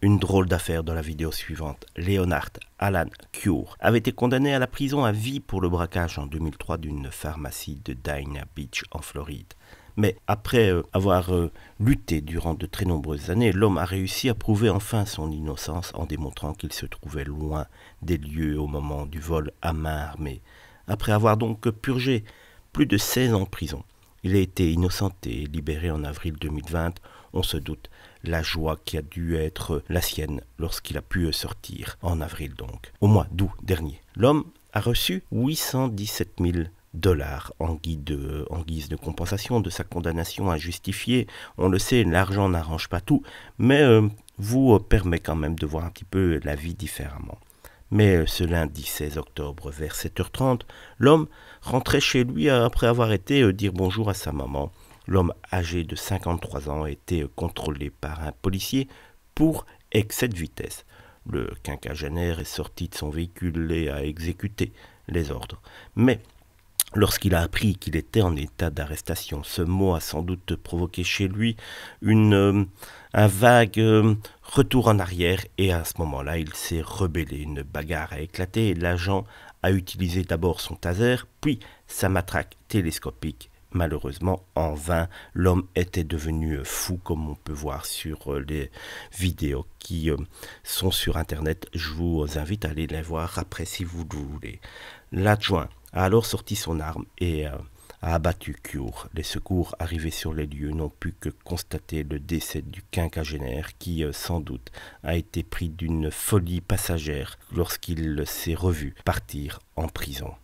Une drôle d'affaire dans la vidéo suivante. Leonard Alan Cure avait été condamné à la prison à vie pour le braquage en 2003 d'une pharmacie de Dania Beach en Floride. Mais après euh, avoir euh, lutté durant de très nombreuses années, l'homme a réussi à prouver enfin son innocence en démontrant qu'il se trouvait loin des lieux au moment du vol à main armée. Après avoir donc purgé plus de 16 ans en prison, il a été innocenté et libéré en avril 2020. On se doute la joie qui a dû être la sienne lorsqu'il a pu sortir, en avril donc, au mois d'août dernier. L'homme a reçu 817 000 dollars en, guise de compensation de sa condamnation injustifiée. On le sait, l'argent n'arrange pas tout, mais euh, vous permet quand même de voir un petit peu la vie différemment. Mais euh, ce lundi 16 octobre, vers 7h30, l'homme rentrait chez lui après avoir été euh, dire bonjour à sa maman. L'homme âgé de 53 ans été euh, contrôlé par un policier pour excès de vitesse. Le quinquagénaire est sorti de son véhicule et a exécuté les ordres. Mais Lorsqu'il a appris qu'il était en état d'arrestation, ce mot a sans doute provoqué chez lui une, un vague retour en arrière et à ce moment-là, il s'est rebellé. Une bagarre a éclaté l'agent a utilisé d'abord son taser, puis sa matraque télescopique. Malheureusement, en vain, l'homme était devenu fou, comme on peut voir sur euh, les vidéos qui euh, sont sur Internet. Je vous invite à aller les voir après si vous le voulez. L'adjoint a alors sorti son arme et euh, a abattu Cure. Les secours arrivés sur les lieux n'ont pu que constater le décès du quinquagénaire qui, euh, sans doute, a été pris d'une folie passagère lorsqu'il s'est revu partir en prison.